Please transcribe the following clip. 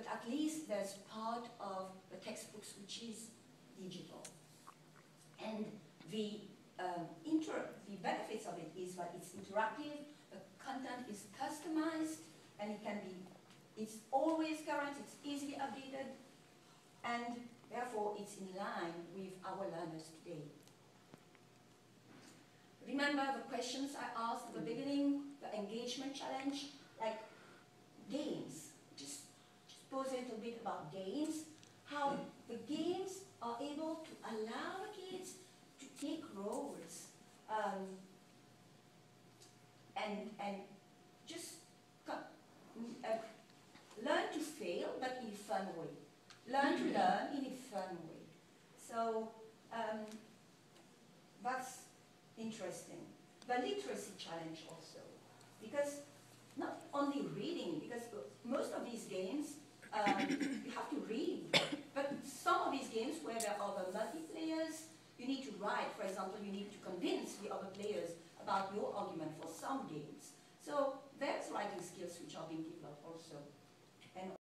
but at least there's part of the textbooks which is digital. And the, um, inter the benefits of it is that it's interactive, the content is customized, and it can be, it's always current, it's easily updated, and therefore it's in line with our learners today. Remember the questions I asked at the beginning, the engagement challenge, like games. Just, just pose a little bit about games, how the games are able to allow the kids to take roles um, and, and just uh, learn to fail, but in a fun way. Learn to learn in a fun way. So um, that's interesting. The literacy challenge also, because not only reading, because most of these games, um, you have to read, but some of these games where there are the multiplayers, you need to write, for example, you need to convince the other players about your argument for some games. So there's writing skills which are being developed also. And